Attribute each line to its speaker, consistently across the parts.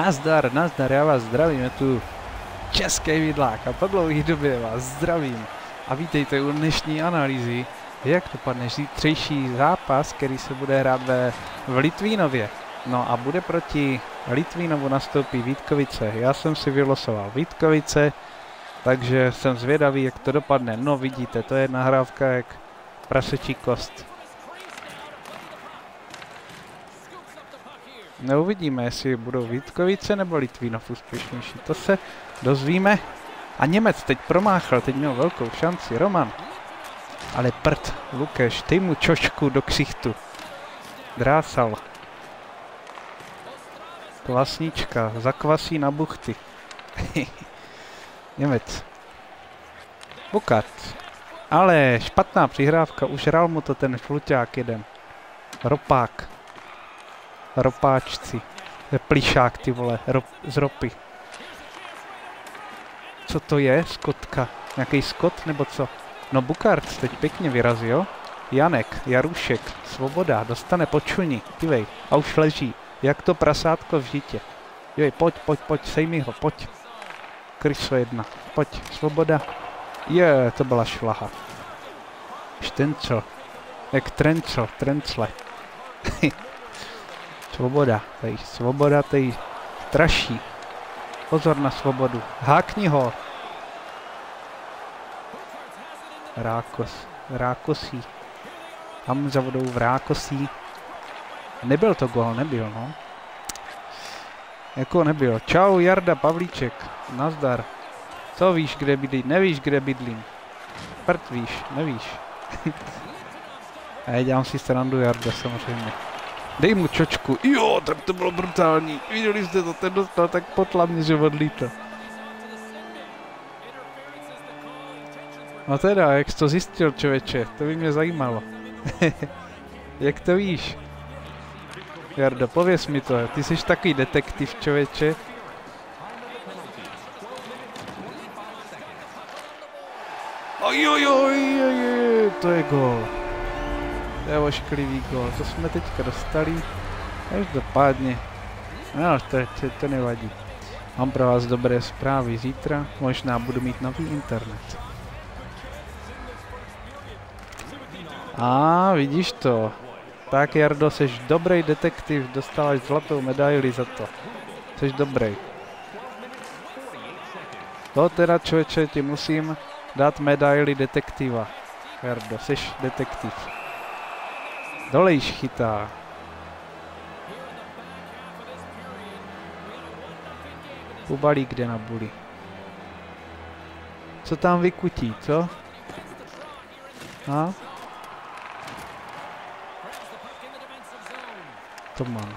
Speaker 1: Nazdar, nazdar, já vás zdravím, je tu Český vidlák a po dlouhé době vás zdravím a vítejte u dnešní analýzy, jak dopadne zítřejší zápas, který se bude hrát ve, v Litvínově. No a bude proti Litvínovu nastoupí Vítkovice. Já jsem si vylosoval Vítkovice, takže jsem zvědavý, jak to dopadne. No vidíte, to je nahrávka jak prasečí kost. Neuvidíme, jestli budou Vítkovice nebo Litvínov úspěšnější. To se dozvíme. A Němec teď promáchal, teď měl velkou šanci. Roman. Ale prd, Lukeš, ty mu čočku do ksichtu. Drásal. Klasnička, zakvasí na buchty. Němec. Bukart. Ale špatná přihrávka, už hrál mu to ten šluťák jeden. Ropák. Ropáčci. Plišák, ty vole, rop, z ropy. Co to je? Skotka. Nějaký skot nebo co? No Bukart teď pěkně vyrazil. Janek, Jarušek, Svoboda, dostane počuní, dívej, a už leží. Jak to prasátko v žitě. Dívej, pojď, pojď, pojď, sej mi ho, pojď. Kryso jedna, pojď, Svoboda. Je, to byla šlaha. Štencel. Jak trencel, trencle. Svoboda, tady svoboda, tady straší. Pozor na svobodu. Hákni ho. Rákos. Rákosí. Tam za vodou v Rákosí. Nebyl to gol, nebyl, no. Jako nebyl. Čau, Jarda Pavlíček. Nazdar. Co víš, kde bydlí? Nevíš, kde bydlím. Prd víš, nevíš. A já dělám si srandu Jarda, samozřejmě. Dej mu čočku. Jo, tak to bylo brutální. Viděli jste to, ten dostal tak potlamně, že odlítl. No teda, jak jsi to zjistil, člověče, to by mě zajímalo. jak to víš? Jardo, pověs mi to, ty jsi takový detektiv, člověče. Ojojoj, to je. To je ošklivý gol, to jsme teďka dostali. Každopádně, no to, to, to nevadí. Mám pro vás dobré zprávy zítra, možná budu mít nový internet. A vidíš to. Tak Jardo, jsi dobrý detektiv, dostáváš zlatou medaili za to. Jsi dobrý. To teda člověče ti musím dát medaili detektiva. Jardo, jsi detektiv. Dolejš chytá. Bubalík jde na buli. Co tam vykutí, co? A? To mám.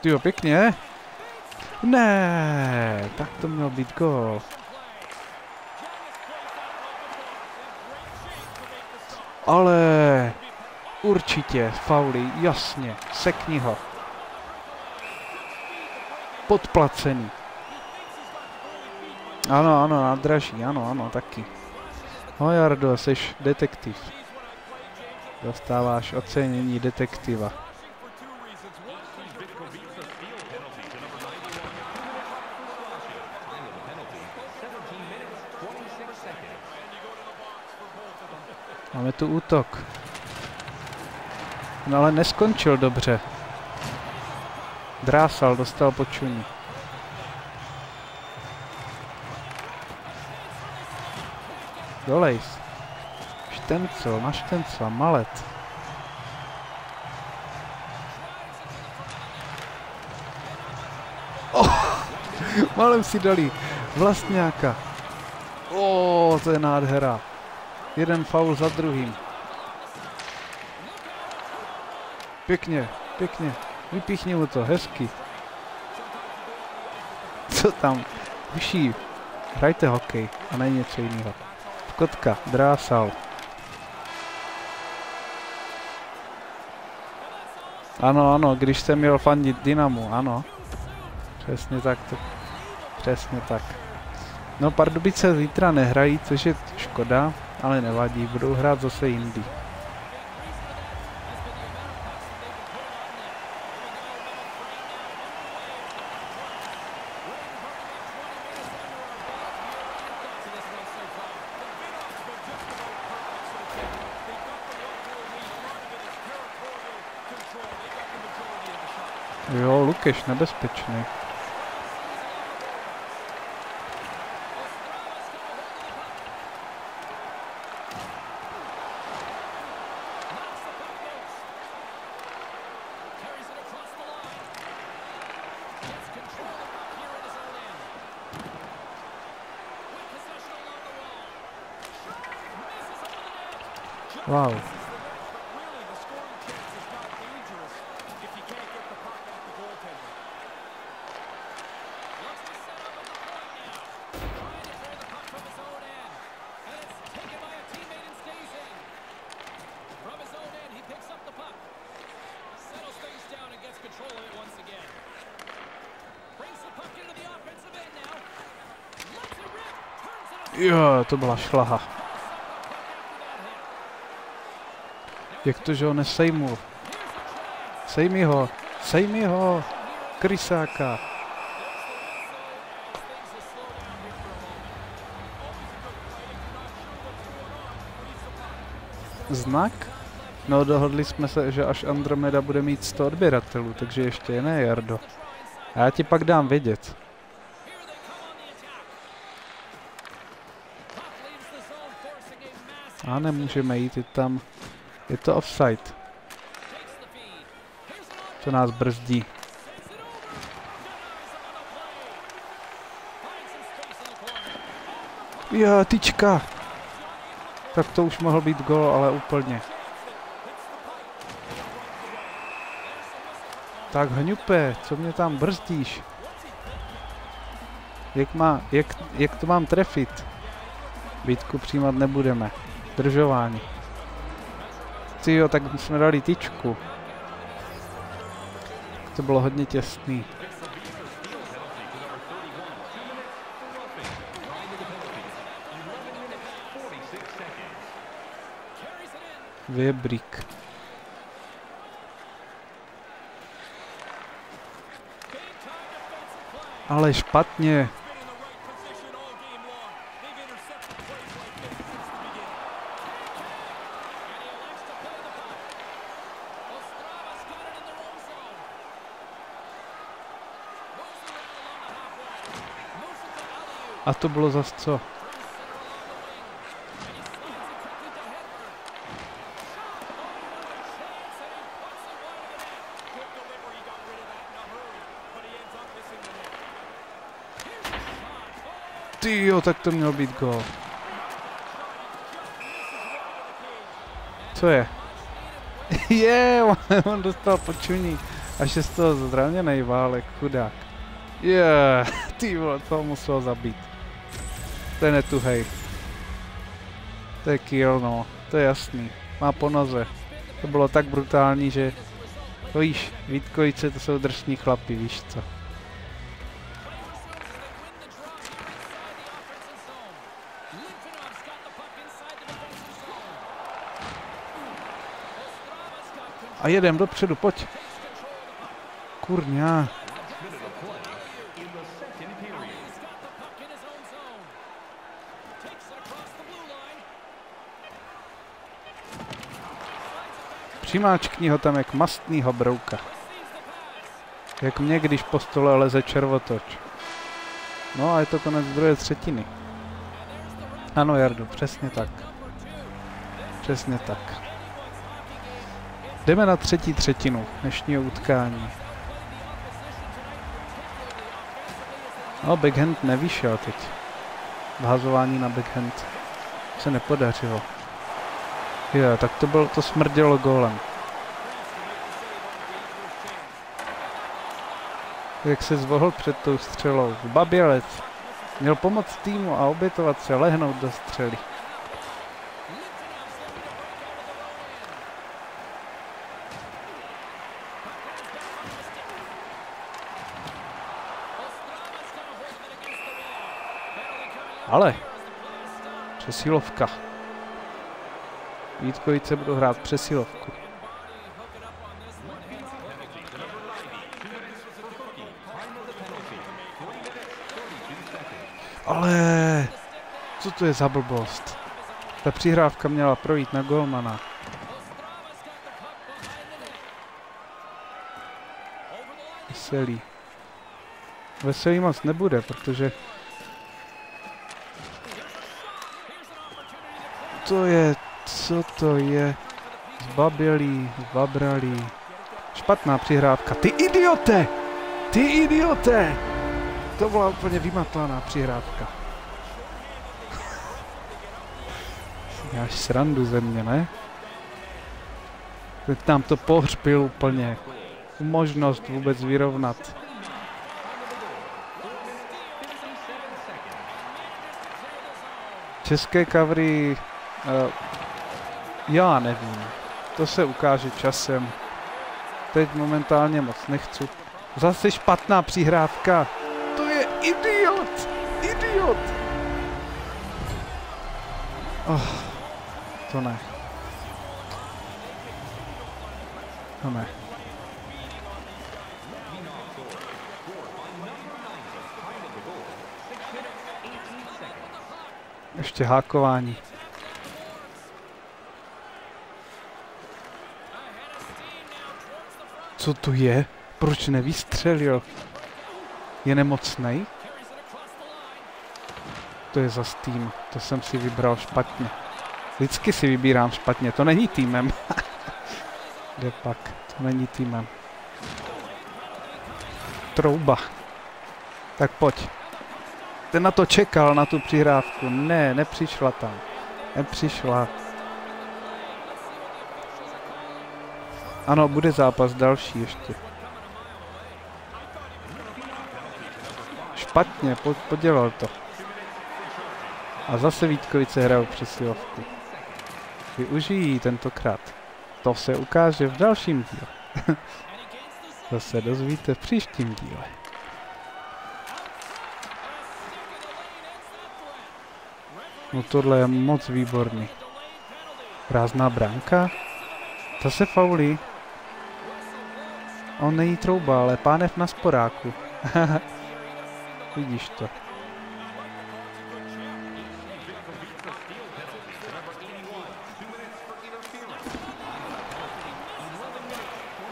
Speaker 1: Tyjo, pěkně. Ne, tak to měl být gol. Ale určitě fauly, jasně, sekni ho. Podplacený. Ano, ano, nádraží, ano, ano, taky. No Jardo, jsi detektiv. Dostáváš ocenění detektiva. Máme tu útok. No ale neskončil dobře. Drásal, dostal počuní. Dolejs. Štencel, na štencel, malet. Oh, malem si dali vlastňáka. Oh, to je nádhera. Jeden faul za druhým. Pěkně, pěkně. Vypíchni mu to, hezky. Co tam? Vyší. Hrajte hokej a ne něco jiného. Kotka, drásal. Ano, ano, když jsem měl fandit Dynamu, ano. Přesně tak to. Přesně tak. No Pardubice zítra nehrají, což je škoda, ale nevadí, budou hrát zase jindy. Jo, Lukáš, nebezpečný. Jo, to byla šlaha. Jak to, že ho nesejmul? Sejmi ho, sejmi ho, krysáka. Znak? No dohodli jsme se, že až Andromeda bude mít 100 odběratelů, takže ještě ne, Jardo. A já ti pak dám vědět. A nemůžeme jít, je tam... Je to offside. To nás brzdí. Jo, tyčka. Tak to už mohl být gol, ale úplně. Tak hňupe, co mě tam brzdíš? Jak, má, jak, jak to mám trefit? Bytku přijímat nebudeme. Držování. Ty jo, tak jsme dali tyčku. To bylo hodně těsný. Věbrík. Ale špatně. A to bylo zas co? Jo, tak to měl být gol. Co je? je, on, on dostal počuní. Až je z toho zraněný válek, chudák. Je, yeah, ty vole, to musel zabít. To je netuhej. To je kill, no. To je jasný. Má po noze. To bylo tak brutální, že... To víš, Vítkovice to jsou drsní chlapi, víš co. A jedem dopředu, pojď. Kurňa. Přimáčkni ho tam jak mastnýho brouka. Jak mě, když po stole leze červotoč. No a je to konec druhé třetiny. Ano, Jardu, přesně tak. Přesně tak. Jdeme na třetí třetinu dnešního utkání. No, backhand nevyšel teď. Vhazování na backhand se nepodařilo. Jo, tak to, bylo, to smrdělo gólem. Jak se zvohl před tou střelou. Babělec. Měl pomoct týmu a obětovat se, lehnout do střely. Ale přesilovka. Vítkovice budou hrát přesilovku. Ale co to je za blbost? Ta přihrávka měla projít na golmana. Veselý. Veselý moc nebude, protože... To je... Co to je? Zbabělý, zbabralý. Špatná přihrávka. Ty idiote! Ty idiote! To byla úplně vymatlaná přihrávka. Máš srandu ze mě, ne? Teď tam to pohřbil úplně. Možnost vůbec vyrovnat. České kavry, já nevím. To se ukáže časem. Teď momentálně moc nechci. Zase špatná přihrávka. To je idiot! Idiot! Oh, to ne. To ne. Ještě hákování. Co to je? Proč nevystřelil? Je nemocnej? To je za tým. To jsem si vybral špatně. Vždycky si vybírám špatně. To není týmem. Kde pak? To není týmem. Trouba. Tak pojď. Ten na to čekal, na tu přihrávku. Ne, nepřišla tam. Nepřišla. Ano, bude zápas další ještě. Špatně, po, podělal to. A zase Vítkovice hrajou přesilovku. Využijí tentokrát. To se ukáže v dalším díle. to se dozvíte v příštím díle. No tohle je moc výborný. Prázdná bránka. Zase faulí. On není trouba, ale pánev na sporáku. Vidíš to.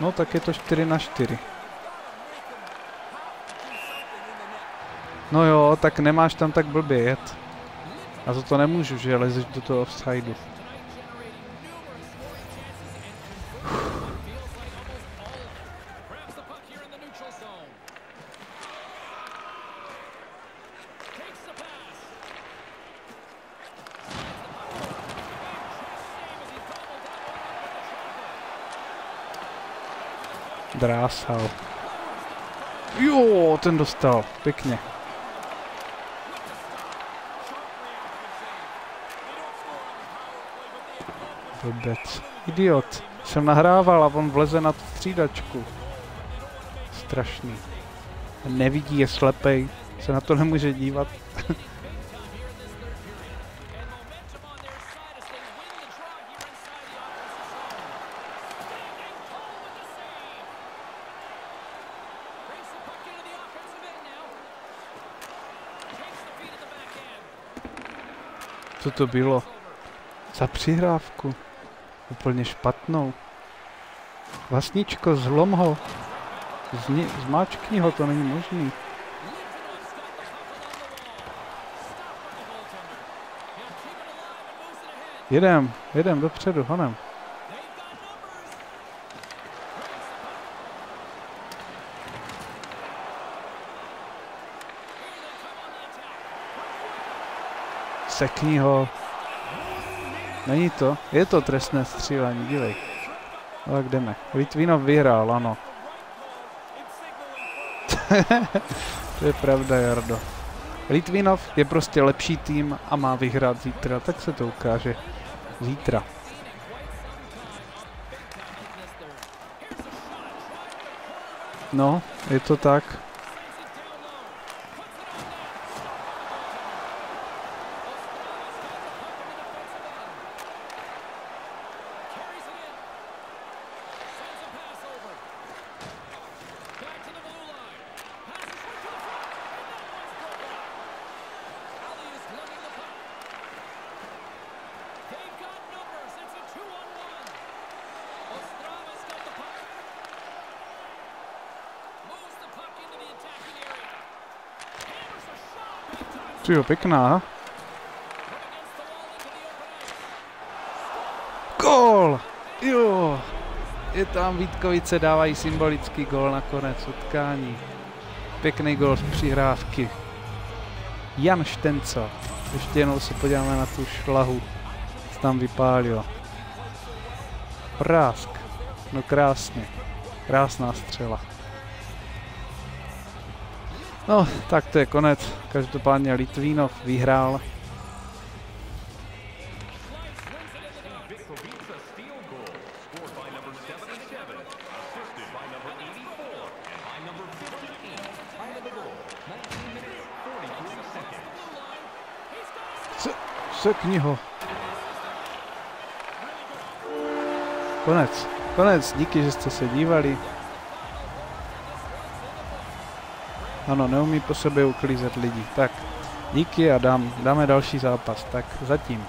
Speaker 1: No tak je to 4 na 4. No jo, tak nemáš tam tak blbě jet. A za to nemůžu, že lezeš do toho offsideu. Drásal. Jo, ten dostal. Pěkně. Blbec. Idiot. Jsem nahrával a on vleze na tu střídačku. Strašný. Nevidí, je slepej. Se na to nemůže dívat. Co to bylo? Za přihrávku. Úplně špatnou. Vlastničko, zlom ho. Zni zmáčkni ho, to není možný. Jedem, jedem dopředu, honem. Sekni ho. Není to? Je to trestné střílení, dívej. Tak jdeme. Litvinov vyhrál, ano. to je pravda, Jardo. Litvinov je prostě lepší tým a má vyhrát zítra, tak se to ukáže zítra. No, je to tak. Tyjo, pěkná. Gol! Jo! Je tam Vítkovice, dávají symbolický gol na konec utkání. Pěkný gol z přihrávky. Jan Štenco. Ještě jenom se podíváme na tu šlahu, co tam vypálil. Prásk. No krásně. Krásná střela. No, tak to je konec. Každopádně Litvínov vyhrál. Sekni. Konec. Konec. Díky, že jste se dívali. Ano, neumí po sobě uklízet lidi. Tak, díky a dám, dáme další zápas. Tak zatím.